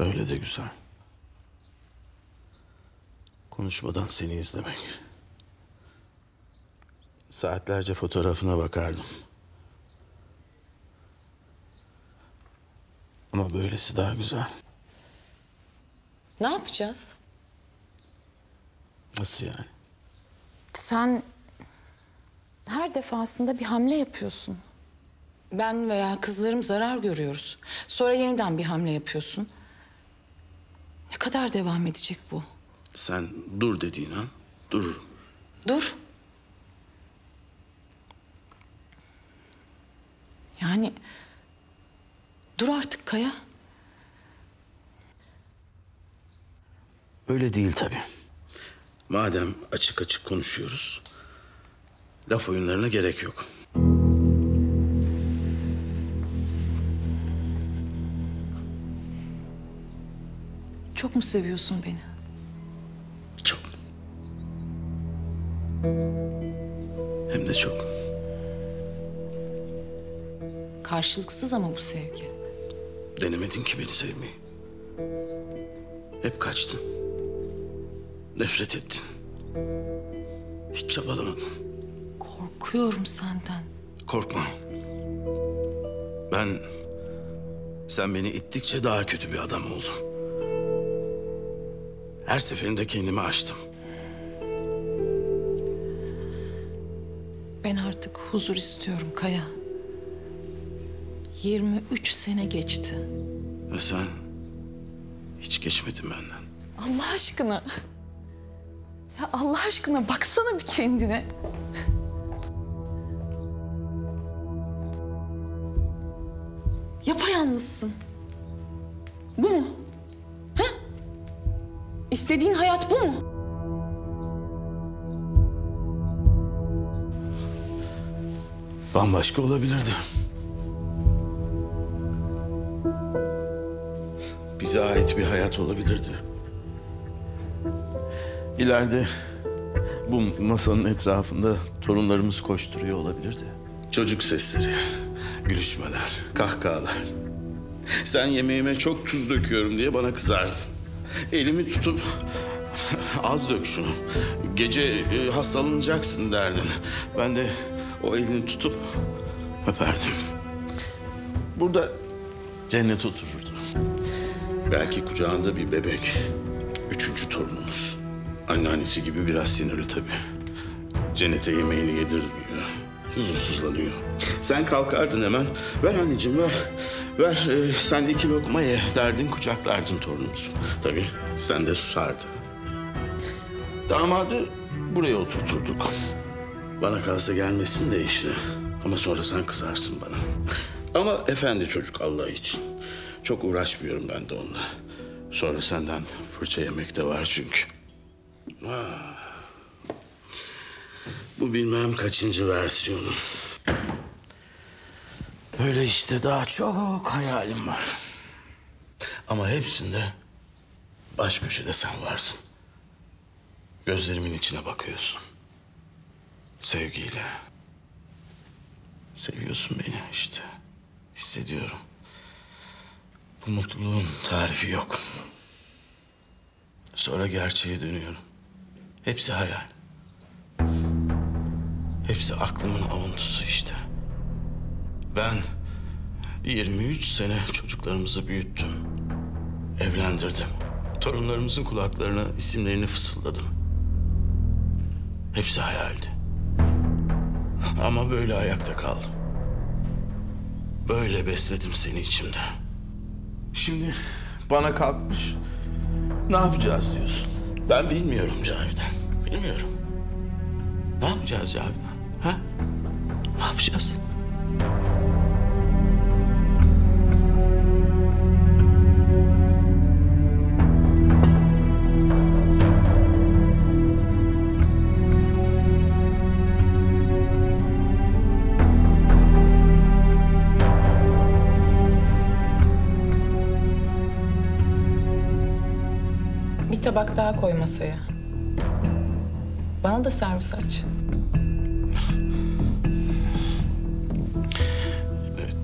Öyle de güzel. Konuşmadan seni izlemek. Saatlerce fotoğrafına bakardım. Ama böylesi daha güzel. Ne yapacağız? Nasıl yani? Sen her defasında bir hamle yapıyorsun. Ben veya kızlarım zarar görüyoruz. Sonra yeniden bir hamle yapıyorsun. Ne kadar devam edecek bu? Sen dur dediğin an dururum. Dur. Yani dur artık Kaya. Öyle değil tabii. Madem açık açık konuşuyoruz, laf oyunlarına gerek yok. Çok mu seviyorsun beni? Çok. Hem de çok. Karşılıksız ama bu sevgi. Denemedin ki beni sevmeyi. Hep kaçtın. Nefret ettin. Hiç çabalamadın. Korkuyorum senden. Korkma. Ben... Sen beni ittikçe daha kötü bir adam oldum. Her seferinde kendimi açtım. Ben artık huzur istiyorum Kaya. 23 sene geçti. Ve sen hiç geçmedin benden. Allah aşkına. Ya Allah aşkına baksana bir kendine. Yapayalnızsın. Bu mu? İstediğin hayat bu mu? Bambaşka olabilirdi. Bize ait bir hayat olabilirdi. İleride bu masanın etrafında torunlarımız koşturuyor olabilirdi. Çocuk sesleri, gülüşmeler, kahkahalar. Sen yemeğime çok tuz döküyorum diye bana kızardın. Elimi tutup az dök şunu. Gece e, hastalanacaksın derdin. Ben de o elini tutup öperdim. Burada cennet otururdu. Belki kucağında bir bebek. Üçüncü torunumuz. Anneannesi gibi biraz sinirli tabii. Cennete yemeğini yedirmiyor. Huzursuzlanıyor. Sen kalkardın hemen. Ver anneciğim ver. Ver e, sen iki lokma ye derdin kucaklardın torunumuzu. Tabii sen de susardın. Damadı buraya oturturduk. Bana kalsa gelmesin de işte. Ama sonra sen kızarsın bana. Ama efendi çocuk Allah için. Çok uğraşmıyorum ben de onunla. Sonra senden fırça yemek de var çünkü. Ah. Bu bilmem kaçıncı versiyonu. Öyle işte daha çok hayalim var. Ama hepsinde baş köşede sen varsın. Gözlerimin içine bakıyorsun. Sevgiyle. Seviyorsun beni işte. Hissediyorum. Bu mutluluğun tarifi yok. Sonra gerçeğe dönüyorum. Hepsi hayal. Hepsi aklımın avuntusu işte. Ben 23 sene çocuklarımızı büyüttüm. Evlendirdim. Torunlarımızın kulaklarına isimlerini fısıldadım. Hepsi hayaldi. Ama böyle ayakta kaldım. Böyle besledim seni içimde. Şimdi bana kalkmış. Ne yapacağız diyorsun? Ben bilmiyorum Cavidan. Bilmiyorum. Ne yapacağız Cavidan? Ha? Ne yapacağız? Bir tabak daha koy masaya. Bana da servis aç.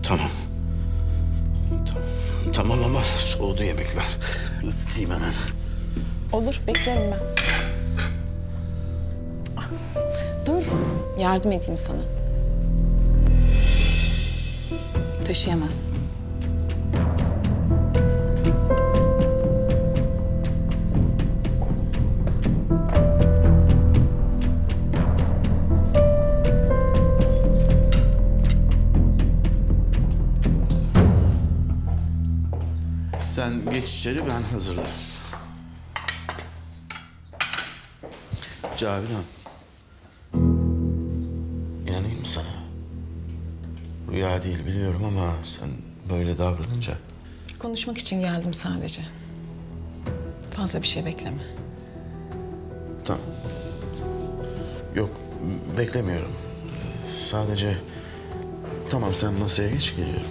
Tamam. Tamam, tamam ama Soğudu yemekler. Isıtayım hemen. Olur, beklerim ben. Dur, yardım edeyim sana. Taşıyamazsın. Sen geç içeri ben hazırlarım. Cavidan. İnanayım mı sana? Rüya değil biliyorum ama sen böyle davranınca... Konuşmak için geldim sadece. Fazla bir şey bekleme. Tamam. Yok beklemiyorum. Ee, Sadece... Tamam sen masaya geç geliyorum.